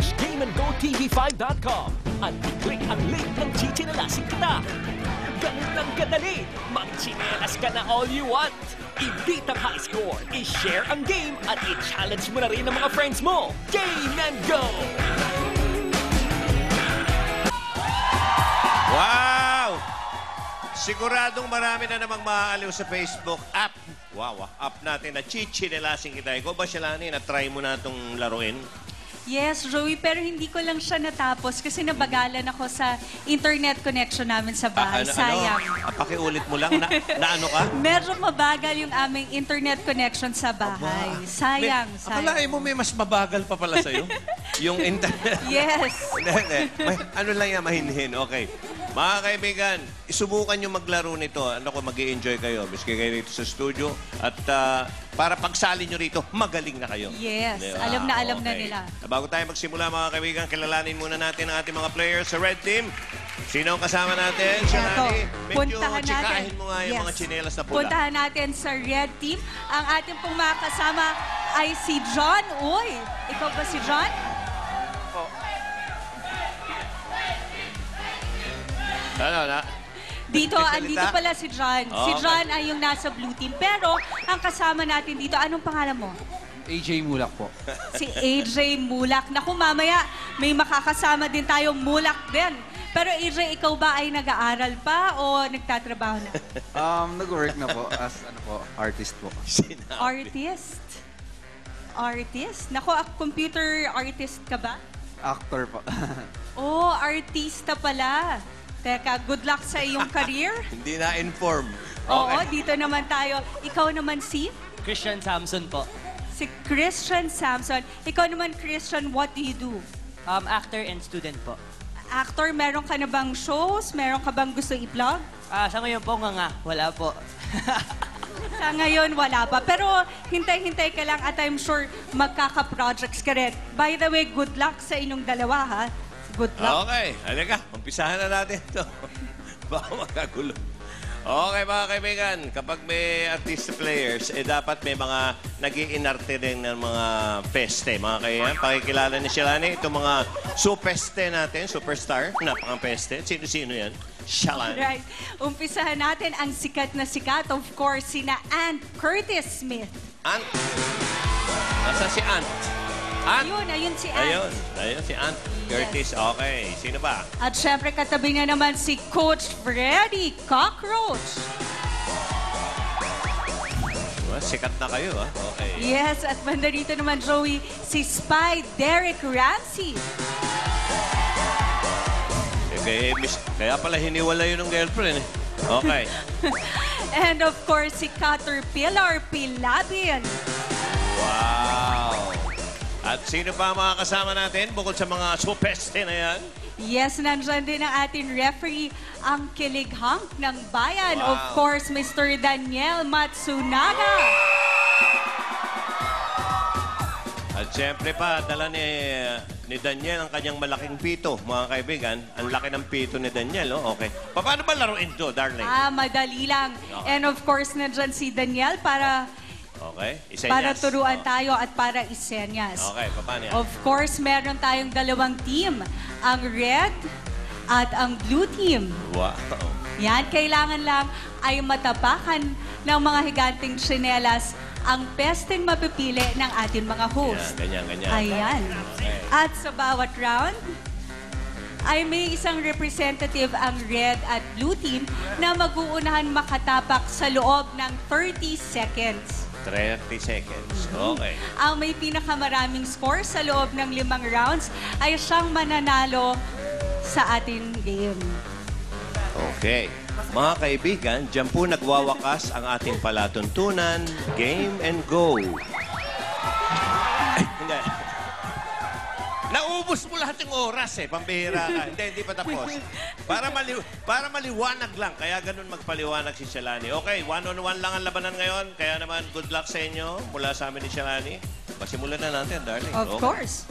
slash gameandgotv5.com at i-click ang link ng Chichi na Lasing Kita. Ganun lang kadali. Magchinelas ka na all you want. I-beat ang high score, i-share ang game, at i-challenge mo na rin ang mga friends mo. Game and Go! Wow! Siguradong marami na namang maaaliw sa Facebook app. Wow, ah, app natin na Chichi Nelasing Kita. Ikaw ba, Shalani, na-try mo na itong laruin? Yes, Joey, pero hindi ko lang siya natapos kasi nabagalan ako sa internet connection namin sa bahay. ano, Sayang. Ano? Ah, pakiulit mo lang. Na, na ano ka? Medyo mabagal yung aming internet connection sa bahay. Sayang, May, sayang. akalain mo may mas mabagal pa pala sa'yo? yung internet. Yes. May- ano lang yan, mahinhin. Okay. Mga kaibigan, isubukan nyo maglaro nito. Ano ko, mag enjoy kayo. Miski kayo rito sa studio. At ah, para pagsali nyo rito, magaling na kayo. Yes, Di ba? alam na alam na Okay. nila. Bago tayo magsimula, mga kaibigan, kilalanin muna natin ang ating mga players sa Red Team. Sino ang kasama natin? Eto, Medyo puntahan natin. tsikahin mo nga yung Yes. mga chinelas na pula. Puntahan natin sa red team. Ang ating pong mga kasama ay si John. Uy, ikaw ba si John? Ano na? Dito, andito pala si John. Si Okay. John ay yung nasa blue team. Pero, ang kasama natin dito, anong pangalan mo? AJ Mulak po. Si AJ Mulak. Naku, mamaya may makakasama din tayong Mulak din. Pero AJ, ikaw ba ay nag-aaral pa o nagtatrabaho na? Um, nag-work na po as ano po, artist po. Sinabi. Artist? Artist? Naku, computer artist ka ba? Actor po. Oh, artista pala. Teka, good luck sa iyong career. Hindi na-inform. Oo, dito naman tayo. Ikaw naman si? Christian Samson po. Si Christian Samson. Ikaw naman, Christian, what do you do? Um, actor and student po. Actor, meron ka na bang shows? Meron ka bang gusto i-vlog? Ah, sa ngayon po nga nga, wala po. Sa ngayon, wala pa. Pero hintay-hintay ka lang at I'm sure magkaka-projects ka rin. By the way, good luck sa inyong dalawa, ha? Good luck. Okay, halika. Umpisahan na natin ito. Baka magkagulo. Okay mga kaibigan, kapag may artist players, eh dapat may mga nag iinarte din ng mga peste. Mga kaibigan, pakikilala ni Shalani, itong mga supeste natin, superstar, napakang peste. Sino-sino yan? Shalani. Right. Umpisahan natin ang sikat na sikat, of course, sina Ann Curtis Smith. Ant. Nasa si Ant? Ant? Ayun, ayun si Ann. Ayun, ayun si Ant. Curtis, okay. Sino ba? At syempre, katabi niya naman si Coach Freddy Cockroach. Well, sikat na kayo, ha? Okay. Yes, at banda rito naman, Joey, si Spy Derek Ramsey. Kaya, miss- kaya pala hiniwala yun ng girlfriend, eh. Okay. And of course, si Caterpillar Pilabin. Wow! At sino pa ang mga kasama natin bukod sa mga supeste na yan? Yes, nandyan din ang ating referee, ang kilighang ng bayan. Wow. Of course, Mr. Daniel Matsunaga. At siyempre pa, dala ni, ni Daniel ang kanyang malaking pito, mga kaibigan. Ang laki ng pito ni Daniel, oh. Okay. Pa- Paano ba laruin to, darling? Ah, madali lang. Okay. And of course, nandyan si Daniel para Okay. Isa para turuan tayo at para isenyas. Okay, paano yan? Of course, meron tayong dalawang team. Ang red at ang blue team. Wow. Yan, kailangan lang ay matapakan ng mga higanting tsinelas ang pesteng mapipili ng ating mga host. Yan, ganyan, ganyan. Ayan. Okay. At sa bawat round, ay may isang representative ang red at blue team na mag-uunahan makatapak sa loob ng 30 seconds. 30 seconds. Okay. Ang may pinakamaraming score sa loob ng limang rounds ay siyang mananalo sa ating game. Okay. Mga kaibigan, dyan po nagwawakas ang ating palatuntunan, game and go. Naubos mo lahat yung oras eh, pambihira ka. hindi, hindi pa tapos. Para, mali para maliwanag lang, kaya ganun magpaliwanag si Shalani. Okay, one-on-one lang ang labanan ngayon, kaya naman good luck sa inyo mula sa amin ni Shalani. Pasimulan na natin, darling. Of Okay. course.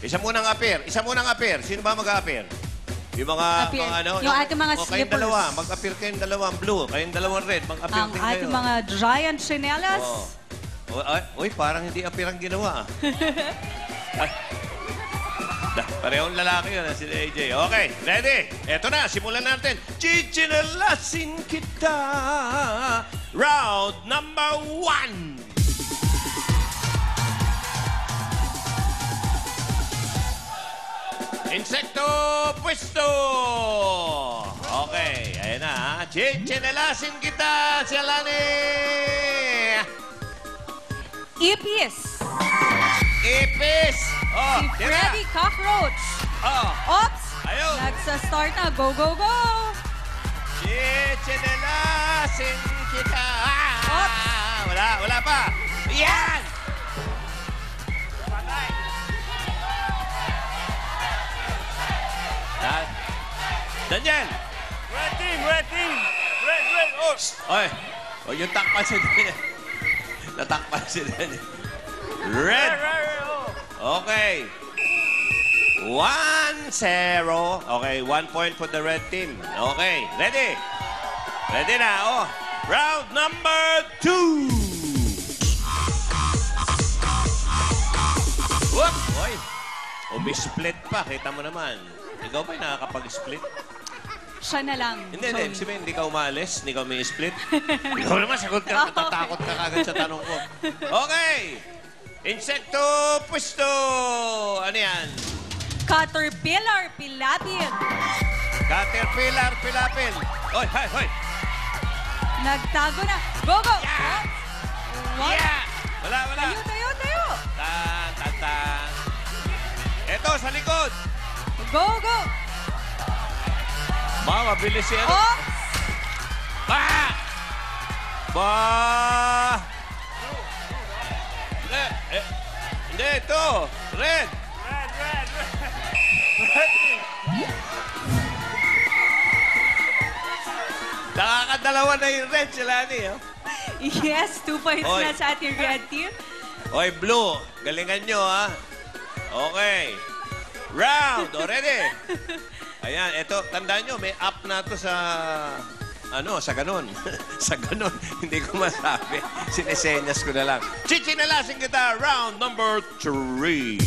Isa munang appear. Isa munang appear. Sino ba mag-appear? Yung mga, Appear. mga ano? Yung ating mga o, kayong slippers. dalawa. Mag-appear kayong dalawang blue. Kayong dalawang red. Mag-appear Ang din kayo. ating mga giant chinelas. Oo. O, ay, uy, parang hindi appear ang ginawa. ah. Parehong lalaki yun, ah, si AJ. Okay, ready? Eto na, simulan natin. Chichinelasin kita. Round number one. Insekto pwesto! Okay, ayan na. ha. Chichinelasin kita, si Alani! Ipis. Ipis! Oh, Si. Freddy Cockroach. Oh, Ops! Ayun. Nagsa-start na. Go, go, go! Chichinelasin kita. Ah! Oops. Wala, wala pa. Yan! Ah. Daniel! Red team, red team. Red, red, oh. Oy, o yung takpan si Daniel. Natakpan si Daniel. Red. Red, red, red, oh. Okay. One, zero. Okay, one point for the red team. Okay, ready? Ready na, oh. Round number two. Whoop! Oy, umi-split pa. Kita mo naman. Ikaw ba yung nakakapag-split? Siya na lang. Hindi, hindi. Ibig sabihin, hindi ka umalis, hindi ka umi-split. Ikaw naman, sagot ka, natatakot ka kagad sa tanong ko. Okay. Insekto pwesto. Ano yan? Caterpillar, pilapil. Caterpillar, pilapil. Oy, hoy, hoy. Nagtago na. Go, go! Yeah. Ops! What? Yeah! Wala, wala. Tayo, tayo, tayo! Tan, tan, tan. Eto, sa likod. Go, go! Ba, mabilis yan. Ops! Ba! Ba! Hindi, ito. Red. Red, red, red. Red. Nakakadalawa na yung red sila ni. Oh. Yes, two points Oy. na sa ating red team. Oy, Blue, galingan nyo, ha? Okay. Round, already. Ayan, eto, tandaan nyo, may up na to sa, ano, sa ganon. sa ganon, hindi ko masabi. Sinesenyas ko na lang. Chichinalasin kita, round number three.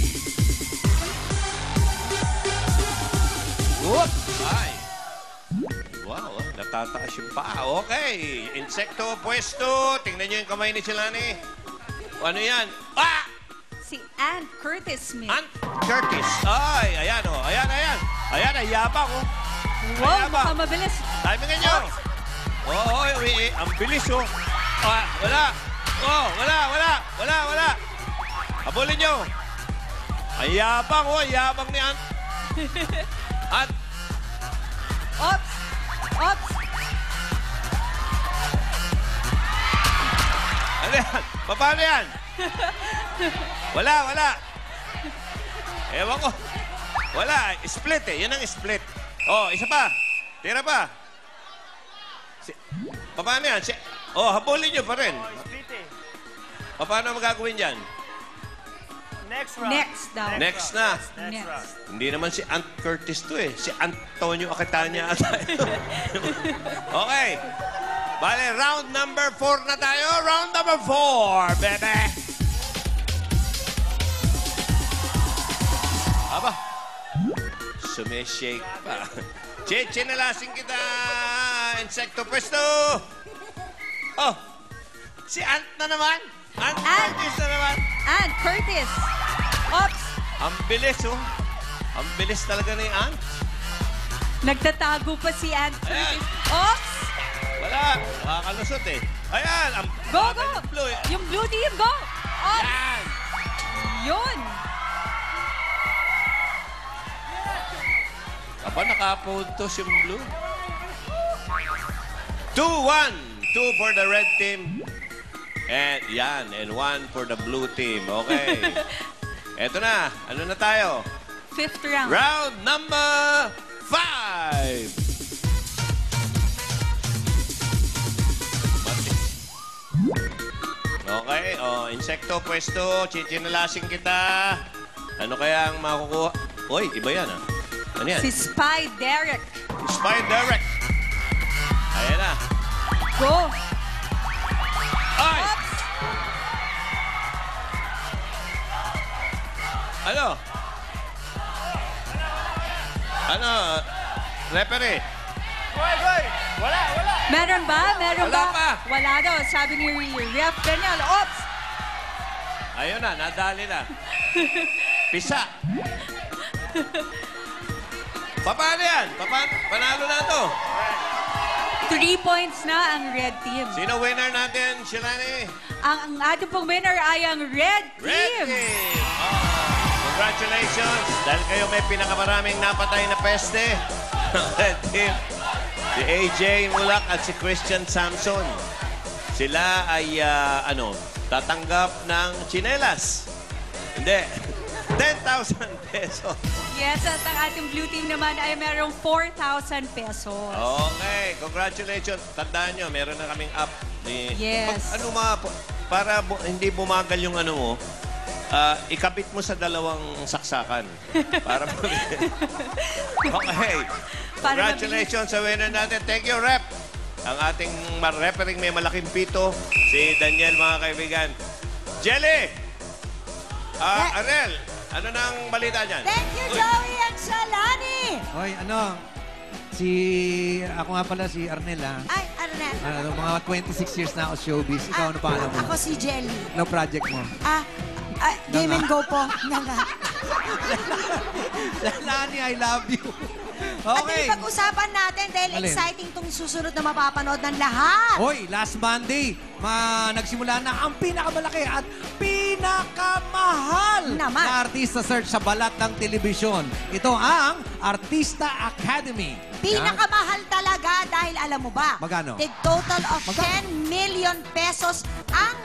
Whoop! Ay. Wow, ah, natataas yung paa. Okay, insekto pwesto. Tingnan nyo yung kamay ni Chilani. Ano yan? Ah! Si Ann Curtis Smith. Ant Curtis. Ay, ayan oh. Ayan, ayan. Ayan, ay yabang oh. wow, mukhang mabilis. Timingan nyo. Oo, oh, oh, eh, ang bilis oh. Ah, wala. Oh, wala, wala. Wala, wala. Habulin nyo. Ang yabang oh, ang yabang ni Ant. Ant. Ops! Ops! Ano yan? Paano yan? Wala, wala. Ewan ko. Wala. Split eh. Yan ang split. Oh, isa pa. Tira pa. Si, paano yan? Si, oh, habulin nyo pa rin. Oh, eh. Paano magagawin yan? Next round. Next daw. Next na. Next Next. round. Hindi naman si Ant Curtis to eh. Si Antonio Aquitania ata ito. okay. Bale, round number four na tayo. Round number four, bebe. Aba. Sumeshake pa. Cheche na lasing kita. Insekto pwesto. Oh. Si Ant na naman. Ant Ant. Curtis na naman. Ann Curtis. Ops! Ang bilis, oh. Ang bilis talaga ni Ant. Nagtatago pa si Ayan. Curtis. Ops! Wala. Nakakalusot eh. Ayan. Ang Go, go! blue, eh. Yung blue team, go! Ops! Yan. Yun! Aba, nakapuntos yung blue. 2-1. Two for the red team. And yan. And one for the blue team. Okay. Eto na. Ano na tayo? Fifth round. Round number five. Okay, oh, insekto, pwesto, chichinalasin kita. Ano kaya ang makukuha? Uy, iba yan ah. Ano yan? Si Spy Derek. Spy Direct. Ayan na. Go! Ay! Ops! Ano? Ano? Referee. Goy, goy. Wala, wala. Meron ba? Meron Wala ba? pa. Wala daw. Sabi ni Ref Daniel. Ops! Ayun na, nadali na. Pisa. Paano yan? Papa, panalo na to. Three points na ang red team. Sino winner natin, Shilani? Ang, ang ating pong winner ay ang red team. Red Team! Ah, congratulations! Dahil kayo may pinakamaraming napatay na peste. Red Team. Si AJ Mulak at si Christian Samson. Sila ay, ah, ano, tatanggap ng chinelas. Hindi. 10,000 pesos. Yes, at ang ating blue team naman ay merong 4,000 pesos. Okay, congratulations. Tandaan nyo, meron na kaming app. Ni, Yes. Pag, ano mga, para bu- hindi bumagal yung ano mo, ah, ikabit mo sa dalawang saksakan. para Okay. Para Congratulations sa winner natin. Thank you, Rep. Ang ating ma- referring may malaking pito, si Daniel, mga kaibigan. Jelly! Ah, Arel, ano nang balita dyan? Thank you, Joey and Shalani! Hoy, ano? Si... Ako nga pala si Arnel, ah. Ay, Arnel. Ano, mga 26 years na ako showbiz. Ikaw, ano pangalan mo? Ako si Jelly. Ano project mo? Ah, ah Game and Go po. Nga nga. Lani, I love you. At Okay. pag-usapan natin dahil Alin? exciting tong susunod na mapapanood ng lahat. Hoy, last Monday, ma nagsimula na ang pinakamalaki at pinakamahal Naman. na artista search sa balat ng telebisyon. Ito ang Artista Academy. Pinakamahal talaga dahil alam mo ba? Magkano? The total of Magkano? 10 million pesos ang